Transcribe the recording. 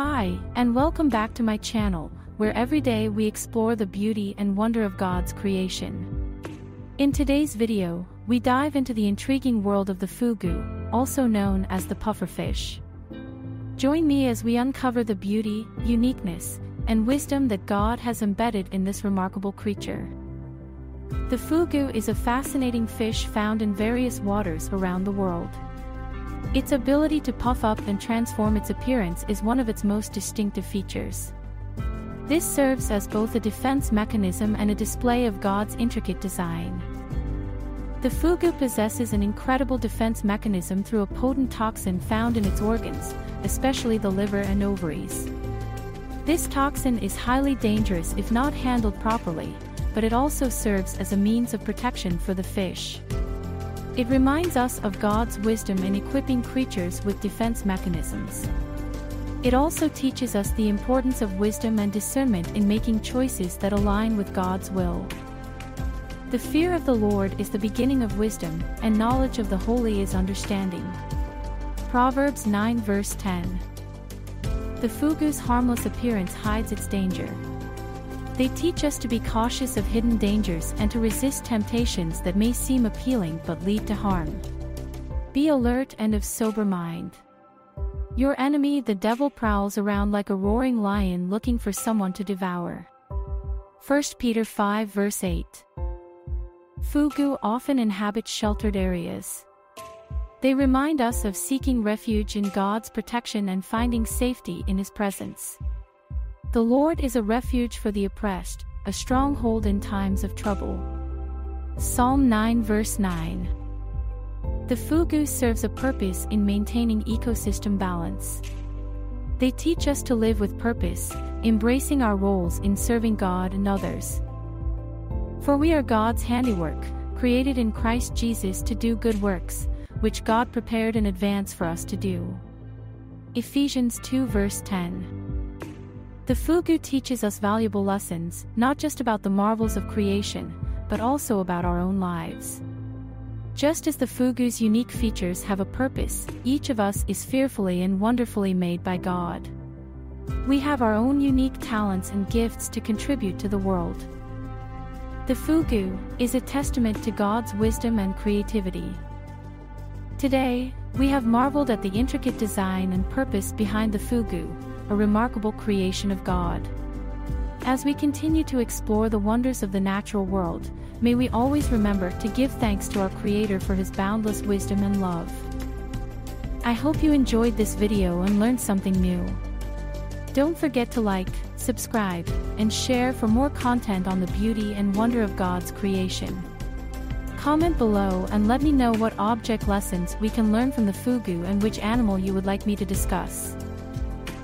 Hi, and welcome back to my channel, where every day we explore the beauty and wonder of God's creation. In today's video, we dive into the intriguing world of the fugu, also known as the pufferfish. Join me as we uncover the beauty, uniqueness, and wisdom that God has embedded in this remarkable creature. The fugu is a fascinating fish found in various waters around the world. Its ability to puff up and transform its appearance is one of its most distinctive features. This serves as both a defense mechanism and a display of God's intricate design. The fugu possesses an incredible defense mechanism through a potent toxin found in its organs, especially the liver and ovaries. This toxin is highly dangerous if not handled properly, but it also serves as a means of protection for the fish. It reminds us of God's wisdom in equipping creatures with defense mechanisms. It also teaches us the importance of wisdom and discernment in making choices that align with God's will. The fear of the Lord is the beginning of wisdom, and knowledge of the holy is understanding. Proverbs 9 verse 10. The fugu's harmless appearance hides its danger. They teach us to be cautious of hidden dangers and to resist temptations that may seem appealing but lead to harm. Be alert and of sober mind. Your enemy, the devil, prowls around like a roaring lion looking for someone to devour. 1 Peter 5 verse 8. Fugu often inhabit sheltered areas. They remind us of seeking refuge in God's protection and finding safety in His presence. The Lord is a refuge for the oppressed, a stronghold in times of trouble. Psalm 9 verse 9. The fugu serves a purpose in maintaining ecosystem balance. They teach us to live with purpose, embracing our roles in serving God and others. For we are God's handiwork, created in Christ Jesus to do good works, which God prepared in advance for us to do. Ephesians 2 verse 10. The Fugu teaches us valuable lessons, not just about the marvels of creation, but also about our own lives. Just as the Fugu's unique features have a purpose, each of us is fearfully and wonderfully made by God. We have our own unique talents and gifts to contribute to the world. The Fugu is a testament to God's wisdom and creativity. Today, we have marveled at the intricate design and purpose behind the Fugu, a remarkable creation of God. As we continue to explore the wonders of the natural world, may we always remember to give thanks to our Creator for His boundless wisdom and love. I hope you enjoyed this video and learned something new. Don't forget to like, subscribe, and share for more content on the beauty and wonder of God's creation. Comment below and let me know what object lessons we can learn from the fugu and which animal you would like me to discuss.